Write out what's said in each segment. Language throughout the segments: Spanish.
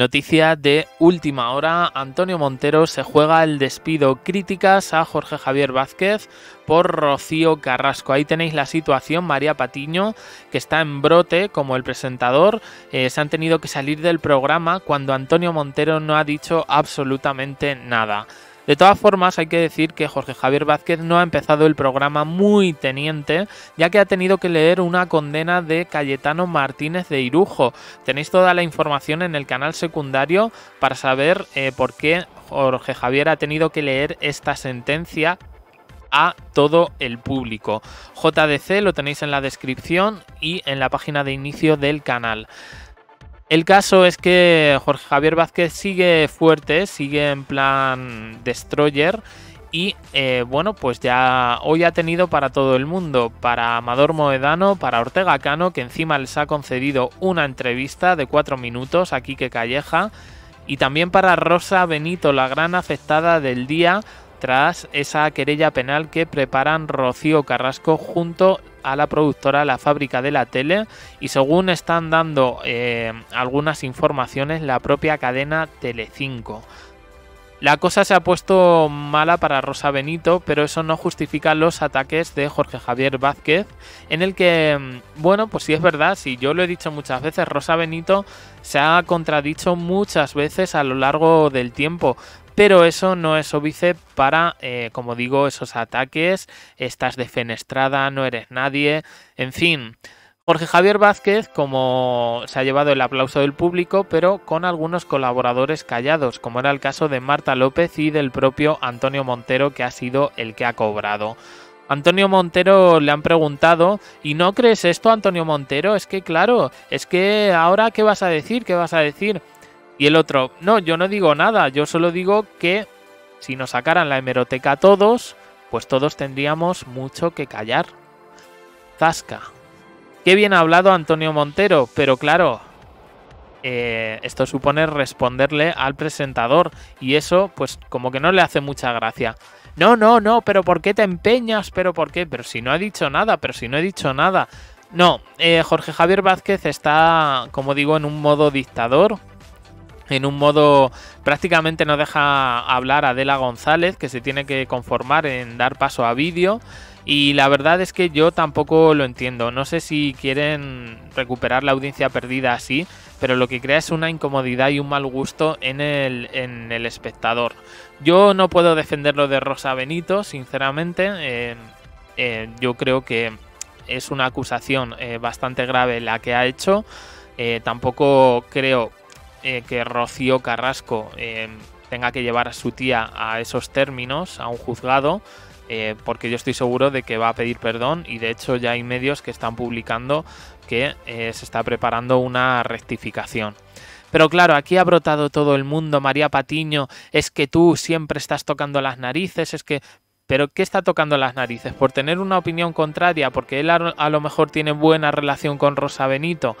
Noticia de última hora, Antonio Montero se juega el despido. Críticas a Jorge Javier Vázquez por Rocío Carrasco. Ahí tenéis la situación, María Patiño, que está en brote como el presentador. Eh, se han tenido que salir del programa cuando Antonio Montero no ha dicho absolutamente nada. De todas formas, hay que decir que Jorge Javier Vázquez no ha empezado el programa muy teniente, ya que ha tenido que leer una condena de Cayetano Martínez de Irujo. Tenéis toda la información en el canal secundario para saber eh, por qué Jorge Javier ha tenido que leer esta sentencia a todo el público. JDC lo tenéis en la descripción y en la página de inicio del canal. El caso es que Jorge Javier Vázquez sigue fuerte, sigue en plan destroyer y eh, bueno, pues ya hoy ha tenido para todo el mundo, para Amador Moedano, para Ortega Cano, que encima les ha concedido una entrevista de cuatro minutos a Quique Calleja, y también para Rosa Benito, la gran afectada del día, tras esa querella penal que preparan Rocío Carrasco junto a la productora La Fábrica de la Tele y según están dando eh, algunas informaciones la propia cadena Telecinco. La cosa se ha puesto mala para Rosa Benito, pero eso no justifica los ataques de Jorge Javier Vázquez, en el que, mm, bueno, pues sí es verdad, si yo lo he dicho muchas veces, Rosa Benito se ha contradicho muchas veces a lo largo del tiempo, pero eso no es óbice para, eh, como digo, esos ataques, estás defenestrada, no eres nadie, en fin. Jorge Javier Vázquez, como se ha llevado el aplauso del público, pero con algunos colaboradores callados, como era el caso de Marta López y del propio Antonio Montero, que ha sido el que ha cobrado. Antonio Montero le han preguntado, ¿y no crees esto, Antonio Montero? Es que claro, es que ahora, ¿qué vas a decir? ¿Qué vas a decir? Y el otro, no, yo no digo nada, yo solo digo que si nos sacaran la hemeroteca todos, pues todos tendríamos mucho que callar. Zasca. Qué bien ha hablado Antonio Montero, pero claro, eh, esto supone responderle al presentador y eso pues como que no le hace mucha gracia. No, no, no, pero ¿por qué te empeñas? ¿Pero por qué? Pero si no ha dicho nada, pero si no he dicho nada. No, eh, Jorge Javier Vázquez está, como digo, en un modo dictador, en un modo prácticamente no deja hablar a Adela González, que se tiene que conformar en dar paso a vídeo. Y la verdad es que yo tampoco lo entiendo. No sé si quieren recuperar la audiencia perdida así, pero lo que crea es una incomodidad y un mal gusto en el, espectador. Yo no puedo defender lo de Rosa Benito, sinceramente. Eh, eh, yo creo que es una acusación eh, bastante grave la que ha hecho. tampoco creo eh, que Rocío Carrasco eh, tenga que llevar a su tía a esos términos, a un juzgado, eh, porque yo estoy seguro de que va a pedir perdón y de hecho ya hay medios que están publicando que se está preparando una rectificación. Pero claro, aquí ha brotado todo el mundo, María Patiño, es que tú siempre estás tocando las narices, es que... Pero ¿qué está tocando las narices? ¿Por tener una opinión contraria? ¿Porque él a lo mejor tiene buena relación con Rosa Benito?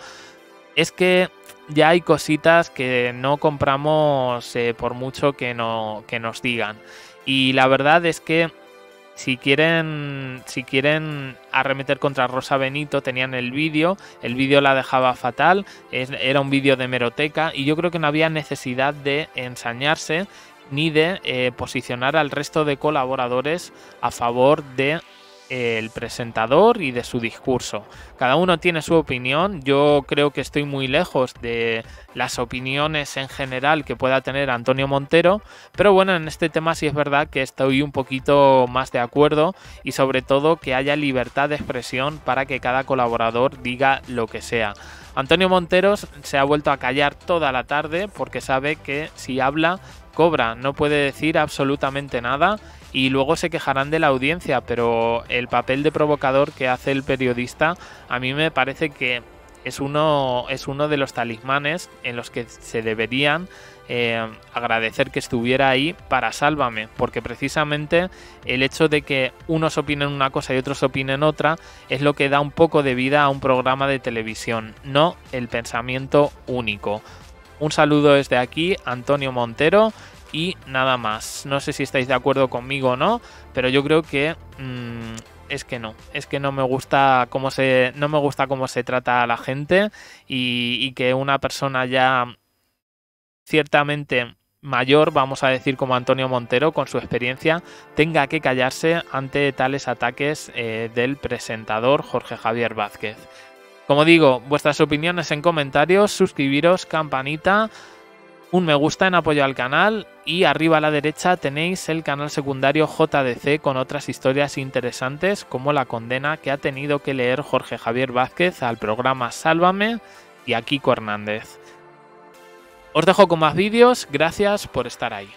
Es que ya hay cositas que no compramos eh, por mucho que, no, que nos digan. Y la verdad es que si quieren, si quieren arremeter contra Rosa Benito, tenían el vídeo, el vídeo la dejaba fatal, era un vídeo de meroteca y yo creo que no había necesidad de ensañarse ni de eh, posicionar al resto de colaboradores a favor de el presentador y de su discurso. Cada uno tiene su opinión. Yo creo que estoy muy lejos de las opiniones en general que pueda tener Antonio Montero, pero bueno, en este tema sí es verdad que estoy un poquito más de acuerdo y sobre todo que haya libertad de expresión para que cada colaborador diga lo que sea. Antonio Monteros se ha vuelto a callar toda la tarde porque sabe que si habla cobra, no puede decir absolutamente nada y luego se quejarán de la audiencia, pero el papel de provocador que hace el periodista a mí me parece que es uno, es uno de los talismanes en los que se deberían eh, agradecer que estuviera ahí para Sálvame, porque precisamente el hecho de que unos opinen una cosa y otros opinen otra es lo que da un poco de vida a un programa de televisión, no el pensamiento único. Un saludo desde aquí, Antonio Montero, y nada más. No sé si estáis de acuerdo conmigo o no, pero yo creo que mm, es que no, es que no me gusta cómo se, no me gusta cómo se trata a la gente y, que una persona ya ciertamente mayor, vamos a decir como Antonio Montero, con su experiencia, tenga que callarse ante tales ataques eh, del presentador Jorge Javier Vázquez. Como digo, vuestras opiniones en comentarios, suscribiros, campanita, un me gusta en apoyo al canal y arriba a la derecha tenéis el canal secundario JDC con otras historias interesantes como la condena que ha tenido que leer Jorge Javier Vázquez al programa Sálvame y a Kiko Hernández. Os dejo con más vídeos, gracias por estar ahí.